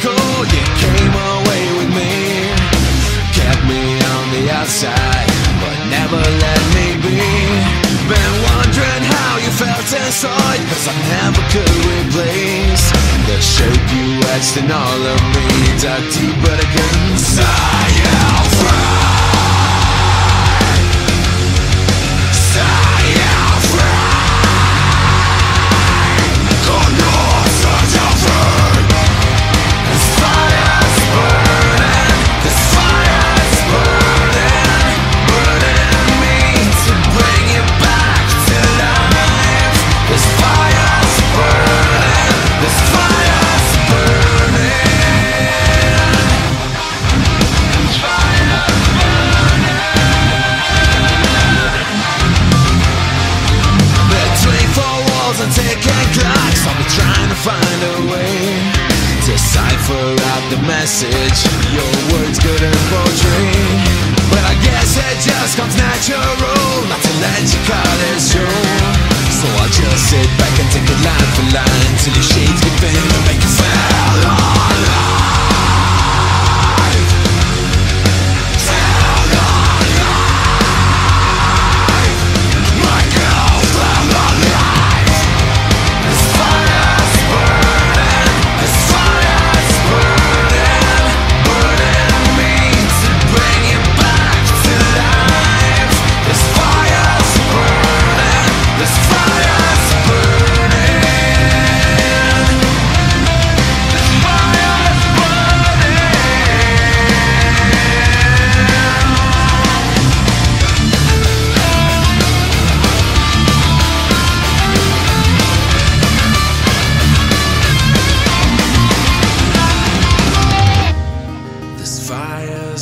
cold, you came away with me. Kept me on the outside, but never let me be. Been wondering how you felt inside, cause I never could replace The shape you etched in all of me, dug deeper to inside. out This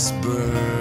whisper.